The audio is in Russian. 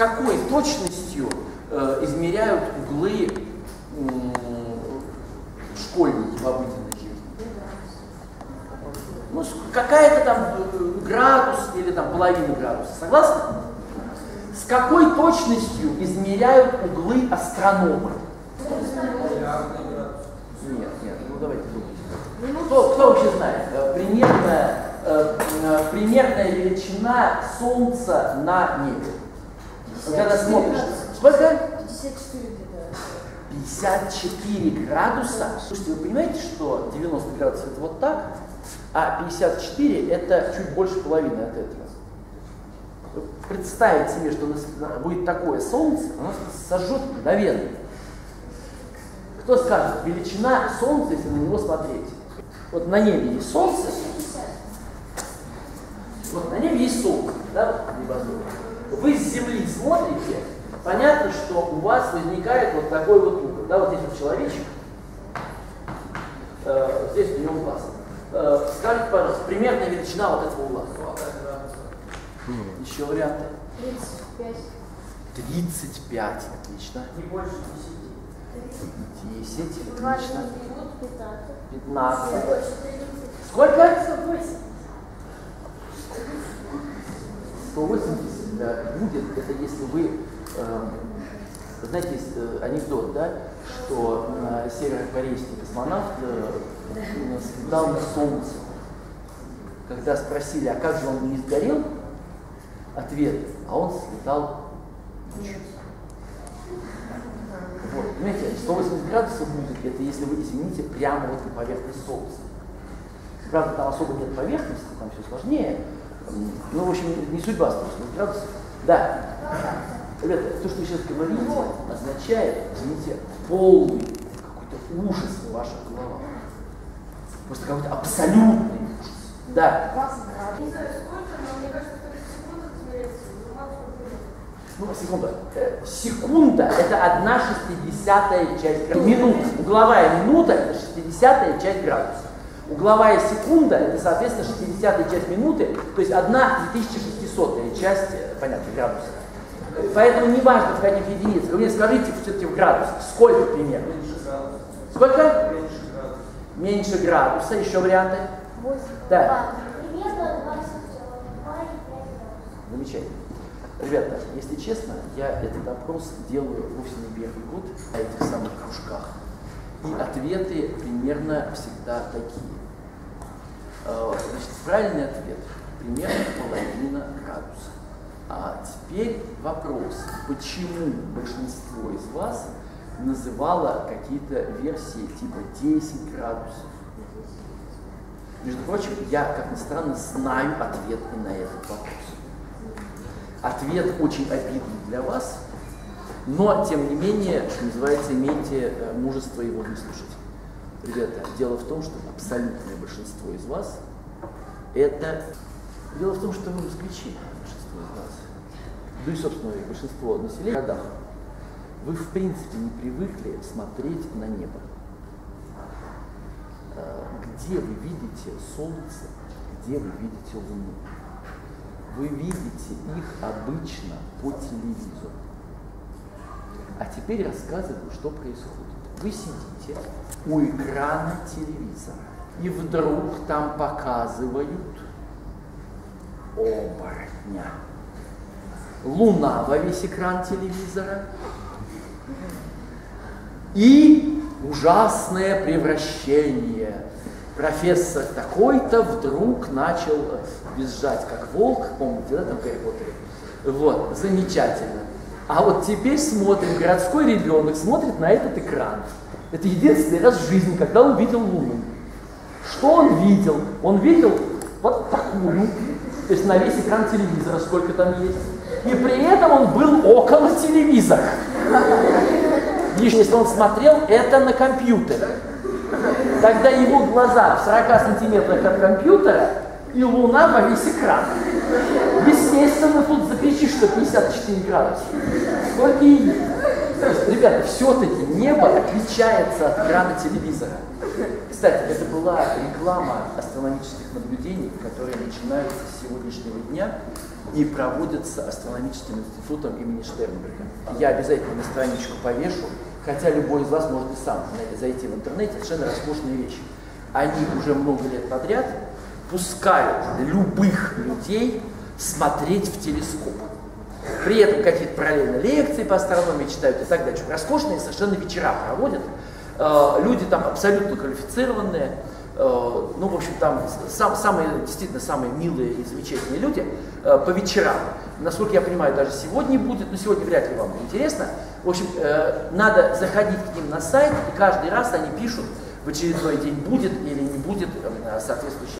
какой точностью э, измеряют углы э, школьники в обыденной жизни? Ну, какая-то там э, градус или там половина градуса. Согласны? С какой точностью измеряют углы астрономы? Нет, нет, ну давайте думать. Кто, кто вообще знает? Э, примерная, э, примерная величина Солнца на небе. Когда смотришь. Сколько? 54 градуса. Слушайте, вы понимаете, что 90 градусов это вот так, а 54 это чуть больше половины от этого. Представить себе, что у нас будет такое солнце, оно сожжет мгновенно. Кто скажет, величина солнца, если на него смотреть? Вот на небе есть солнце, вот на небе есть солнце, да, Вы с земли смотрите, понятно, что у вас возникает вот такой вот угол. Да, вот здесь вот человечек, э, здесь у него глаз. Э, скажите, пожалуйста, примерная величина вот этого угла. Еще варианты? 35. 35, отлично. Не больше 10. 10, отлично. 15. Сколько? 180 будет, это если вы э, знаете, есть э, анекдот, да, что э, северокорейский космонавт э, слетал на Солнце. Когда спросили, а как же он не сгорел, ответ, а он слетал вот, понимаете, 180 градусов будет, это если вы, извините, прямо вот на поверхность Солнца. Правда, там особо нет поверхности, там все сложнее. Ну, в общем, не судьба 180 градусов. Да. Ребята, то, что вы сейчас говорите, означает, извините, полный какой-то ужас в ваших головах. Просто какой-то абсолютный ужас. Да. Ну, секунда. Э, секунда – это одна шестидесятая часть градуса. Минута. Угловая минута – это шестидесятая часть градуса. Угловая секунда – это, соответственно, шестидесятая часть минуты, то есть одна 2600 часть, э, понятно, градуса. Поэтому не важно, в каких единицах. Вы мне скажите все-таки в градусах, сколько примерно? Меньше градуса. Сколько? Меньше градуса. Меньше градуса. Еще варианты? 8. Да. Примерно 22 Замечательно. Ребята, если честно, я этот опрос делаю вовсе не первый год на этих самых кружках. И ответы примерно всегда такие. Э, значит, правильный ответ примерно половина градуса. А теперь вопрос, почему большинство из вас называло какие-то версии типа 10 градусов? Между прочим, я, как ни странно, знаю ответ на этот вопрос. Ответ очень обидный для вас, но, тем не менее, что называется, имейте э, мужество его выслушать. Ребята, дело в том, что абсолютное большинство из вас это... Дело в том, что вы москвичи, большинство из вас. Да и, собственно, и большинство населения в городах. Вы, в принципе, не привыкли смотреть на небо. Э, где вы видите солнце, где вы видите луну? Вы видите их обычно по телевизору. А теперь рассказываю, что происходит. Вы сидите у экрана телевизора, и вдруг там показывают оборотня. Луна во весь экран телевизора и ужасное превращение. Профессор такой-то вдруг начал визжать, как волк, помните, да, там Гарри Поттере? Вот, замечательно. А вот теперь смотрим, городской ребенок смотрит на этот экран. Это единственный раз в жизни, когда он видел Луну. Что он видел? Он видел вот такую, то есть на весь экран телевизора, сколько там есть. И при этом он был около телевизора. Лишь если он смотрел это на компьютере. Тогда его глаза в 40 сантиметрах от компьютера и луна во весь экран. Естественно, тут запишешь, что 54 градуса. Сколько и есть, ребята, все-таки небо отличается от экрана телевизора. Кстати, это была реклама астрономических наблюдений, которые начинаются с сегодняшнего дня и проводятся астрономическим институтом имени Штернберга. Я обязательно на страничку повешу, хотя любой из вас может и сам зайти в интернете, совершенно роскошные вещи. Они уже много лет подряд пускают любых людей смотреть в телескоп. При этом какие-то параллельные лекции по астрономии читают и так далее. Роскошные совершенно вечера проводят. Э, люди там абсолютно квалифицированные. Э, ну, в общем, там сам, самые, действительно самые милые и замечательные люди э, по вечерам. Насколько я понимаю, даже сегодня будет, но сегодня вряд ли вам интересно. В общем, надо заходить к ним на сайт, и каждый раз они пишут, в очередной день будет или не будет соответствующий